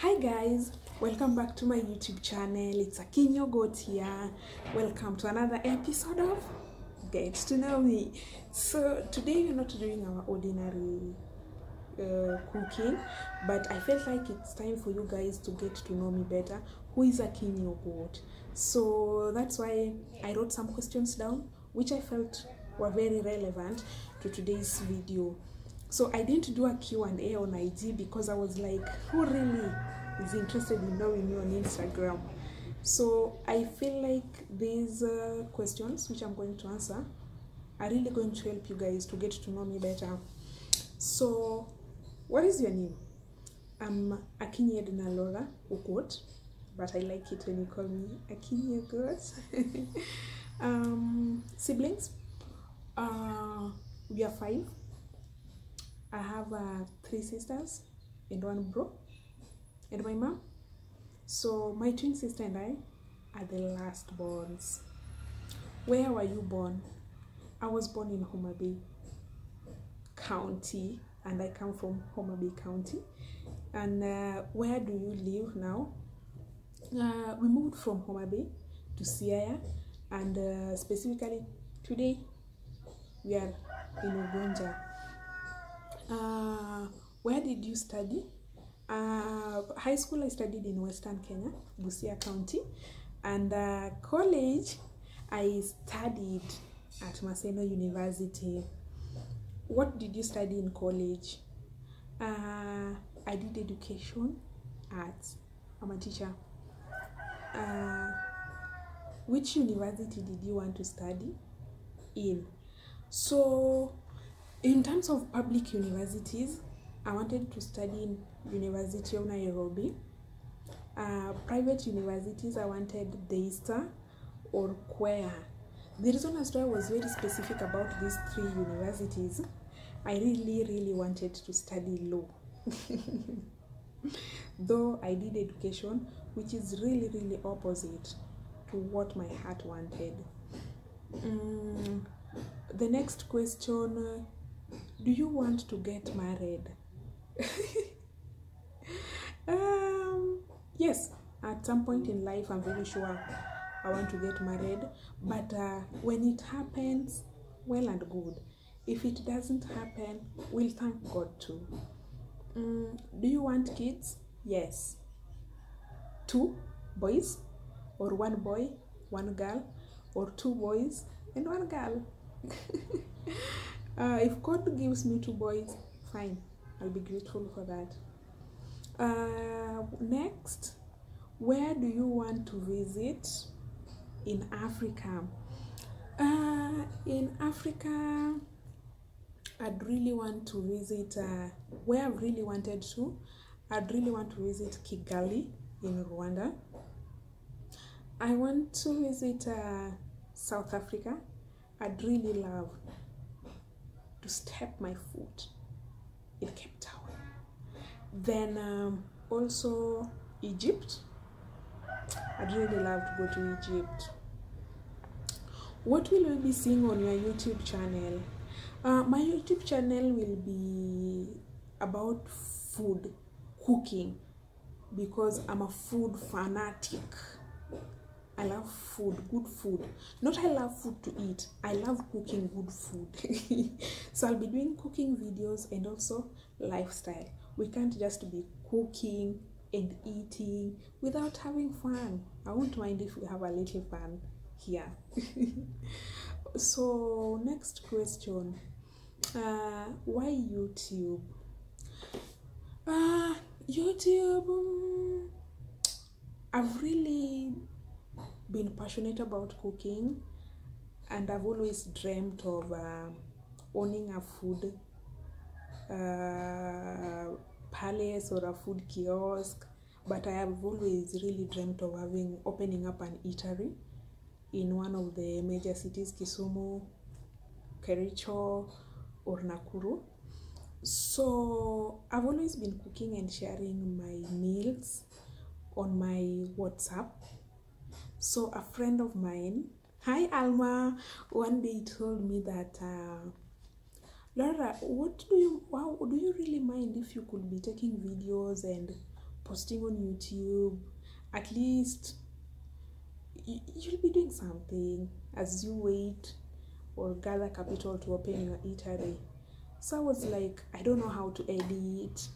Hi guys, welcome back to my YouTube channel. It's Akinyi Ogot here. Welcome to another episode of Get to Know Me. So today we're not doing our ordinary uh, cooking, but I felt like it's time for you guys to get to know me better. Who is Akinyi Ogot? So that's why I wrote some questions down, which I felt were very relevant to today's video. So I didn't do a Q&A on IG because I was like, who really is interested in knowing me on Instagram? So I feel like these uh, questions, which I'm going to answer, are really going to help you guys to get to know me better. So, what is your name? I'm Akinyi Laura Ogot, but I like it when you call me Akinyi Ogot. um, siblings? Uh, we are five. I have uh, three sisters and one bro and my mom. So my twin sister and I are the last borns. Where were you born? I was born in Homa Bay County and I come from Homa Bay County. And uh, where do you live now? Uh, we moved from Homa Bay to Siaya and uh, specifically today we are in Ugunja. Uh, where did you study? Uh, high school, I studied in Western Kenya, Busia County, and uh, college, I studied at Maseno University. What did you study in college? Uh, I did education, arts. I'm a teacher. Uh, which university did you want to study in? So, in terms of public universities, I wanted to study in University of Nairobi. Uh, private universities, I wanted Daystar or Quare. The reason as to I was very specific about these three universities, I really, really wanted to study law. Though I did education, which is really, really opposite to what my heart wanted. Mm, the next question do you want to get married? um, yes, at some point in life, I'm very sure I want to get married. But uh, when it happens, well and good. If it doesn't happen, we'll thank God too. Mm, do you want kids? Yes. Two boys, or one boy, one girl, or two boys and one girl. Uh, if God gives me two boys, fine. I'll be grateful for that. Uh, next, where do you want to visit in Africa? Uh, in Africa, I'd really want to visit uh, where I've really wanted to. I'd really want to visit Kigali in Rwanda. I want to visit uh, South Africa. I'd really love to step my foot in Cape Town. Then um, also Egypt. I'd really love to go to Egypt. What will we be seeing on your YouTube channel? Uh, my YouTube channel will be about food, cooking, because I'm a food fanatic. I love food, good food. Not I love food to eat, I love cooking good food. so I'll be doing cooking videos and also lifestyle. We can't just be cooking and eating without having fun. I won't mind if we have a little fun here. so, next question uh, Why YouTube? Uh, YouTube, um, I've really been passionate about cooking and I've always dreamt of uh, owning a food uh, palace or a food kiosk but I have always really dreamt of having opening up an eatery in one of the major cities Kisumu, Kericho or Nakuru. So I've always been cooking and sharing my meals on my WhatsApp so a friend of mine, hi Alma, one day told me that, uh, Laura, what do you, wow, do you really mind if you could be taking videos and posting on youtube? At least you'll be doing something as you wait or gather capital to open your eatery. So i was like i don't know how to edit.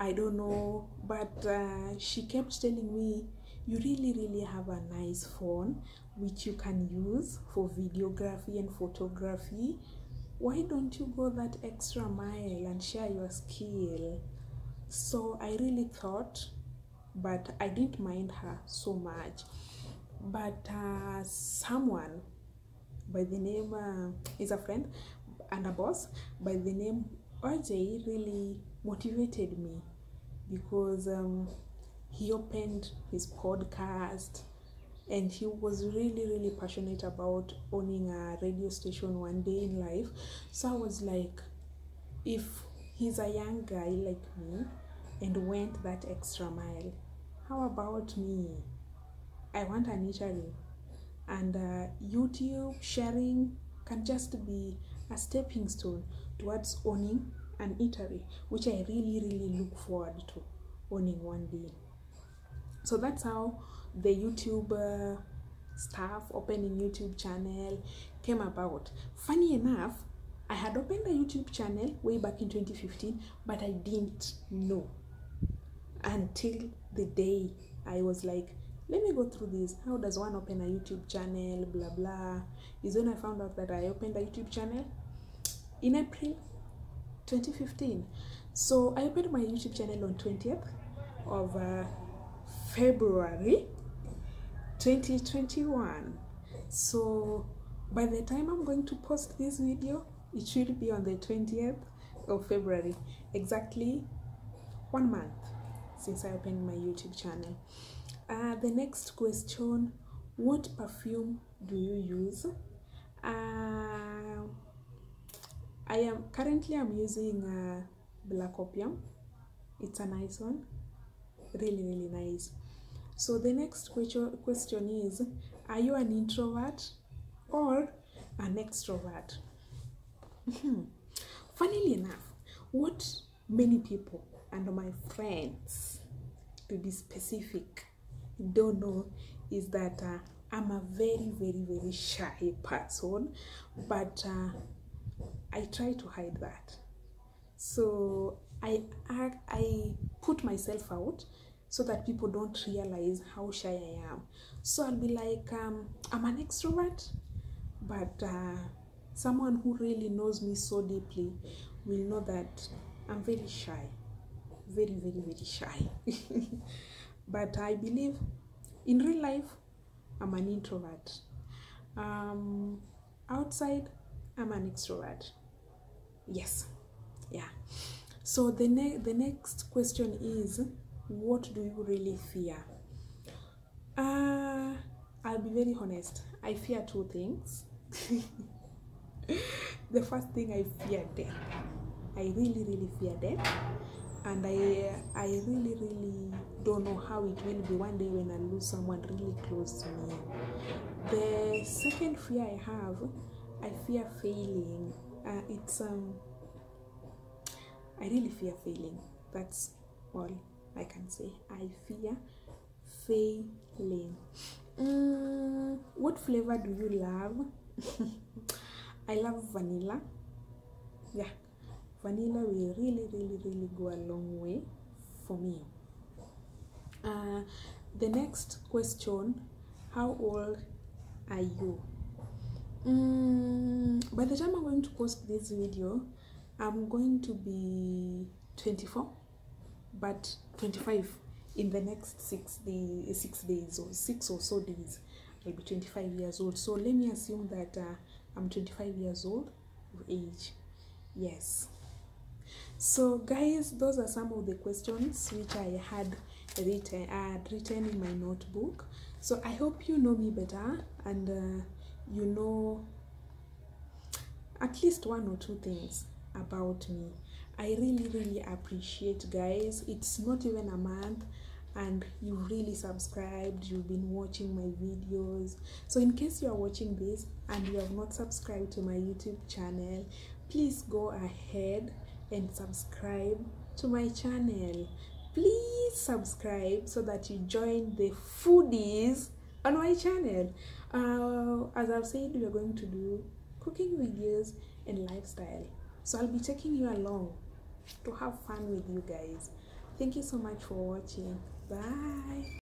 I don't know. But uh, she kept telling me you really really have a nice phone which you can use for videography and photography. Why don't you go that extra mile and share your skill? So i really thought but i didn't mind her so much. But uh, someone by the name uh, is a friend and a boss by the name RJ really motivated me because um, he opened his podcast and he was really really passionate about owning a radio station one day in life. So i was like if he's a young guy like me and went that extra mile how about me? I want an eatery and uh, youtube sharing can just be a stepping stone towards owning an eatery which i really really look forward to owning one day so that's how the youtube uh, stuff opening youtube channel came about. Funny enough i had opened a youtube channel way back in 2015 but i didn't know until the day i was like let me go through this. How does one open a youtube channel? Blah blah. Is when i found out that i opened a youtube channel in april 2015 so i opened my youtube channel on 20th of uh, february 2021 so by the time i'm going to post this video it should be on the 20th of february. Exactly one month since i opened my youtube channel. Uh, the next question what perfume do you use? Uh, i am currently i'm using uh, black opium. It's a nice one really really nice. So the next question is are you an introvert or an extrovert? Funnily enough what many people and my friends to be specific don't know is that uh, i'm a very very very shy person but uh, i try to hide that. So myself out so that people don't realize how shy i am. So i'll be like um, i'm an extrovert but uh, someone who really knows me so deeply will know that i'm very shy very very very shy. But i believe in real life i'm an introvert. Um, outside i'm an extrovert. Yes. Yeah so the, ne- the next question is what do you really fear? Uh, i'll be very honest i fear two things. The first thing i fear death. I really really fear death. And i i really really don't know how it will be one day when i lose someone really close to me. The second fear i have i fear failing. Uh, it's um i really fear failing that's all i can say i fear failing. Mm, what flavor do you love? I love vanilla. Yeah vanilla will really really really go a long way for me. Uh, the next question how old are you? Mm, by the time i'm going to post this video i'm going to be 24 but 25 in the next six days six days or six or so days i'll be 25 years old. So let me assume that uh, i'm 25 years old of age. Yes. So guys those are some of the questions which i had written I had written in my notebook. So i hope you know me better and uh, you know at least one or two things about me. I really really appreciate guys. It's not even a month and you really subscribed. You've been watching my videos. So in case you are watching this and you have not subscribed to my youtube channel please go ahead and subscribe to my channel. Please subscribe so that you join the foodies on my channel. Uh, as I've said, we are going to do cooking videos and lifestyle. So I'll be taking you along to have fun with you guys. Thank you so much for watching. Bye.